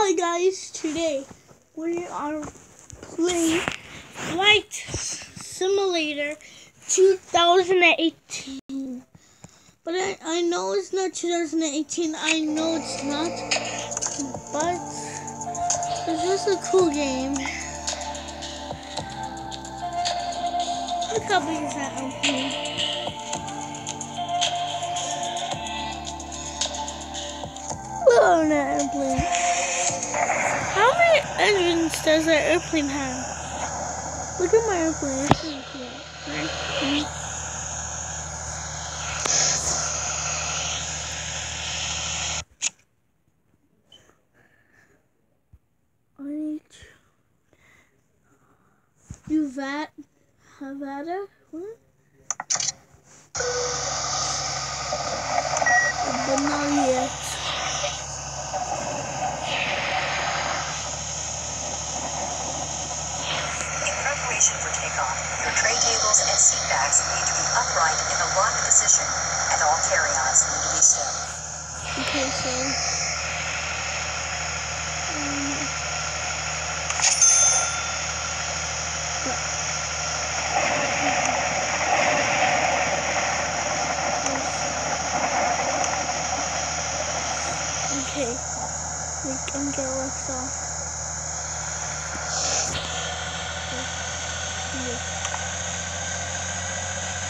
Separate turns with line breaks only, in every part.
Hi guys, today we are playing Flight Simulator 2018. But I, I know it's not 2018, I know it's not, but it's just a cool game. Look how big that opening. Oh. Edwin does an airplane have? Look at my airplane. It's really cool. Right? Mm -hmm. Nevada? Nevada? What?
Backs need to be upright in a locked position, and all carry-ons need to be still.
Okay, so. Um, okay, we can get left off. Okay. So, get the wheels on. Oh no! Seatbelts! Now people are now they're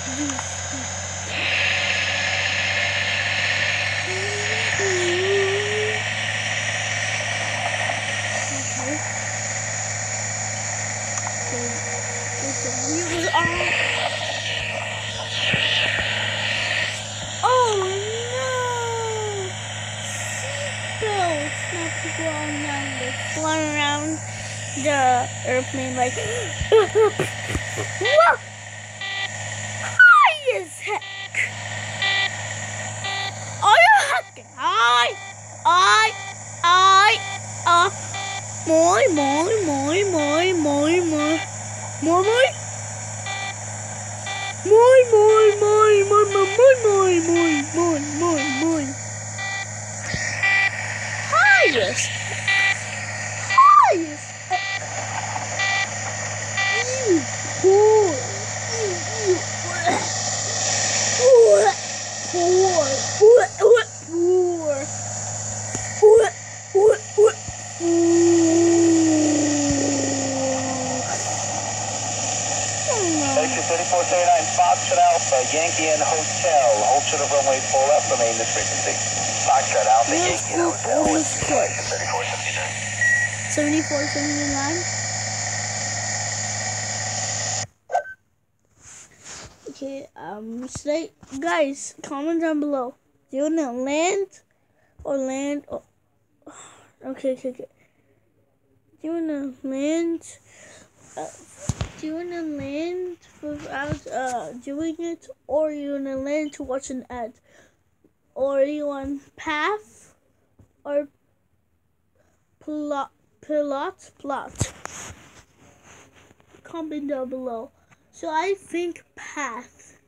flying around the airplane like. Whoa! High as heck! Are you hacking? I, I, I, uh, moi, moi, moi, moi, moi, moi, moi, moi. Moi, moi, moi, moi, moi, moi, moi, moi, moi, moi. Highest. Highest.
3439 Foxtrot Alpha, Yankee and Hotel. Hold to the runway four left, remain this frequency. Foxtrot Alpha,
Let's
Yankee and Hotel.
over
Exit
square.
3479.
74, 79. Okay, um, say, guys, comment down below. Do you wanna land or land or, okay, okay, okay. Do you wanna land, uh, do you wanna land without, uh, doing it or you wanna land to watch an ad? Or you want path or plot, plot, plot. Comment down below. So I think path.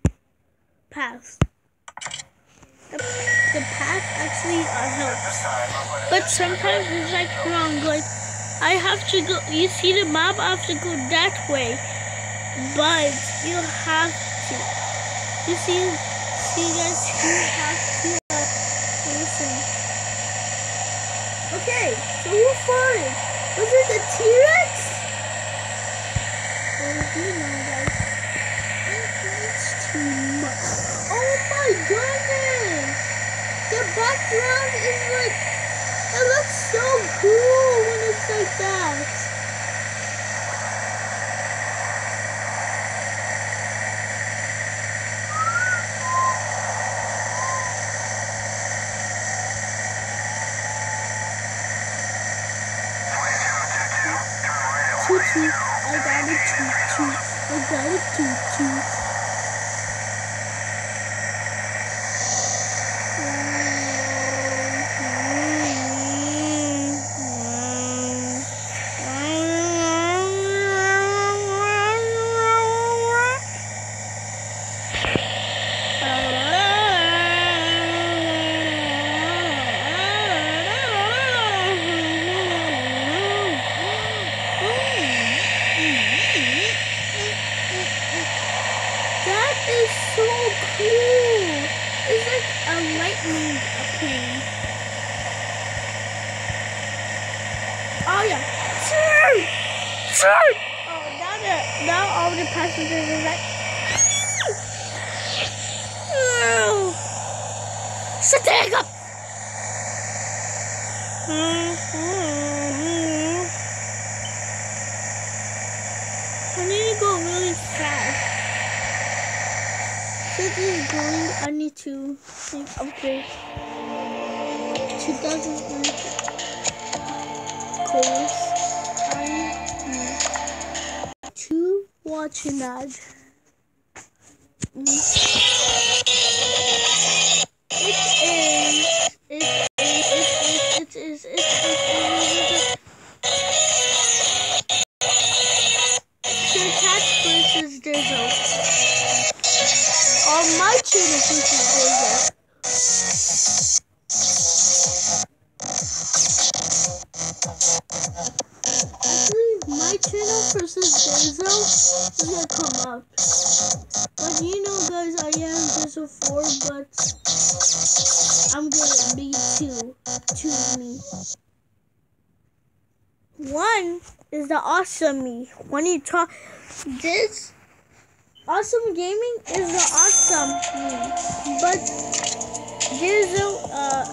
Path. The, the path actually uh, helps. But sometimes it's like wrong. Like I have to go. You see the map? I have to go that way. But you have to. You see, see guys, you have to listen. Okay, so who farted? Was it the T-Rex? Do you know, guys? It's too much. Oh my goodness! The background is like, it looks so cool when it's like that. Toot, I got a toot, I got a white means. Oh yeah. Sorry. Sorry. Oh, now the now all the passengers are like. Oh. Shut the heck up. Mm -hmm. I need to go really fast. Since it's going, I need to like, upgrade. 2000 course. I need to watch an ad. Mm. It is. It is. It is. It is. It is. Know, guys, I am Durzo 4, but I'm gonna be two. Two me. One is the awesome me. When you talk, this awesome gaming is the awesome me. But Durzo, uh,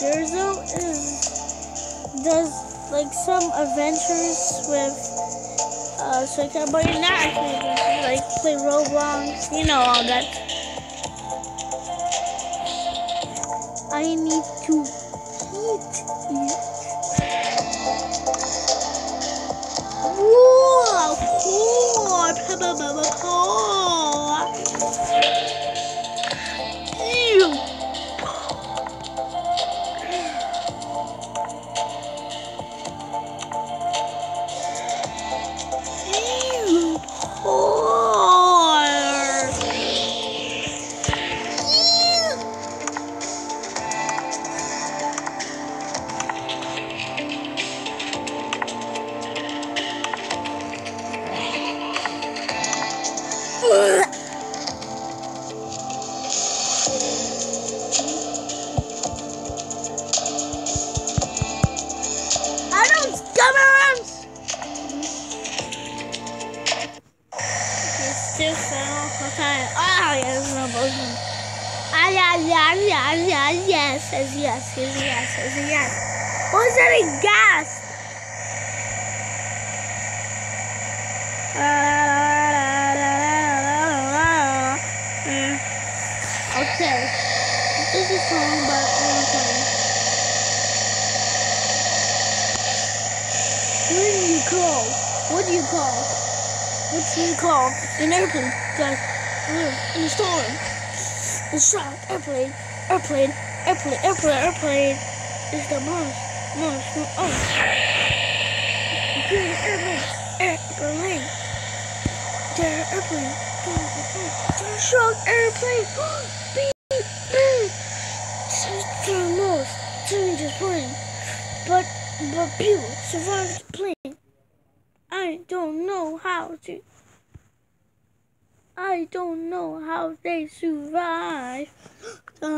Durzo is does like some adventures with uh, so but you're not actually like play Roblox, you know all that. I need to eat it. Whoa, cool. Yes, yes, yes, yes, yes, yes. What's that a gas? Mm. Okay. This is a song, but okay. What do you call? What do you call? What do you call an airplane lives in a storm? The shark airplane, airplane, airplane, airplane, airplane is the most, most, oh. Good airplane, airplane. The airplane, the shark airplane. Beep, beep. The most dangerous plane, but but people survived the plane. I don't know how to. I don't know how they survive.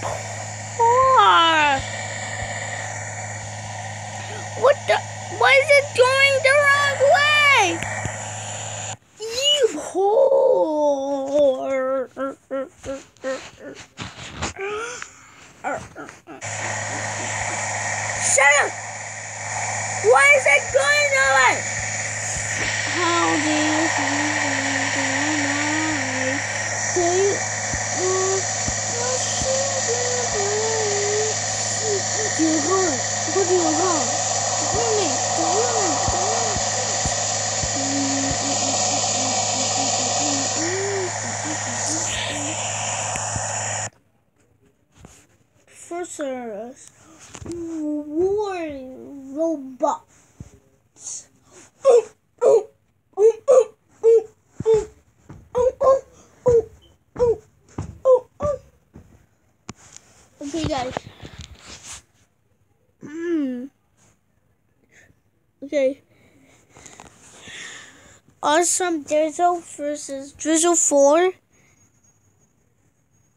Poor. What the? Why is it going the wrong way? You whore. Shut up! Why is it going that way? How do you think What do you Okay, guys. Mm. Okay. Awesome Durzo versus Durzo 4.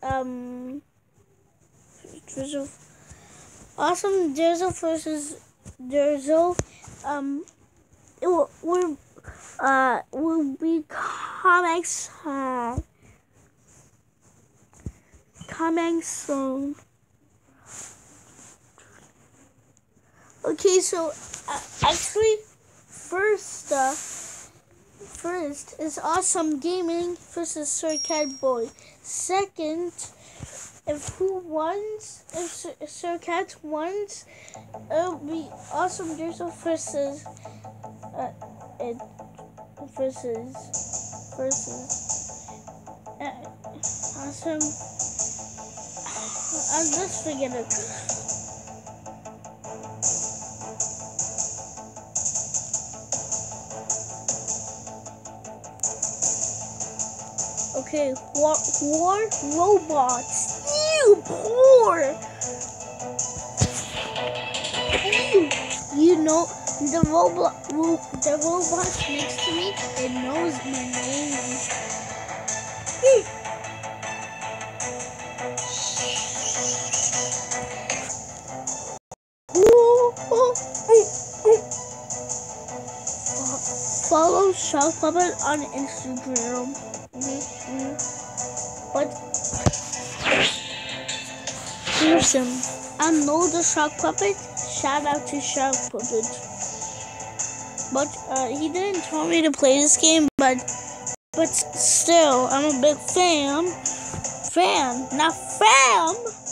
Um. Durzo. Awesome Durzo versus Durzo. Um. It will, will, uh, will be comics. Uh, coming soon. Okay, so uh, actually, first, uh, first is Awesome Gaming versus Sir Cat Boy. Second, if who wins, if Sir, Cat wins, it'll be Awesome Durzo versus, uh, it, versus, versus, uh, Awesome. I'll just forget it. Okay, what war robots? You poor. You, know the robot, the robot next to me. It knows my name. Oh, Follow Shark Puppet on Instagram. But listen, I know the Shark Puppet. Shout out to Shark Puppet. But uh, he didn't tell me to play this game. But but still, I'm a big fan. Fan, not fam.